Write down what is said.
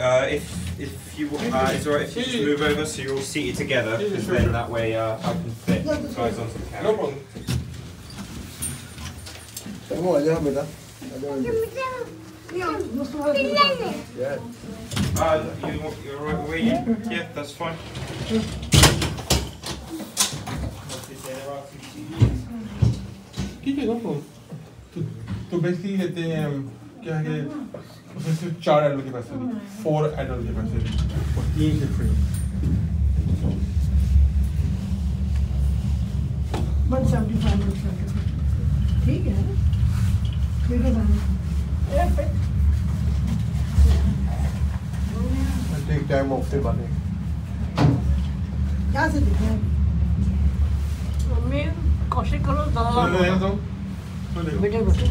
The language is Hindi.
Uh, if if you uh, it's alright if you just move over so you're all seated together, because then that way uh, I can fit you guys onto the camera. No problem. Vamos allá, ¿verdad? Yeah. Uh, you, you're right away? Yeah? yeah, that's fine. ¿Qué To ¿Tú ves que te... क्या है कि उसमें सिर्फ़ चार एडल्ट के पास फोर एडल्ट के पास और तीन से फ्री ठीक है। ठीक है क्या से दिखा। मम्मी कोशिश करो दादा तो बेटे बेटे।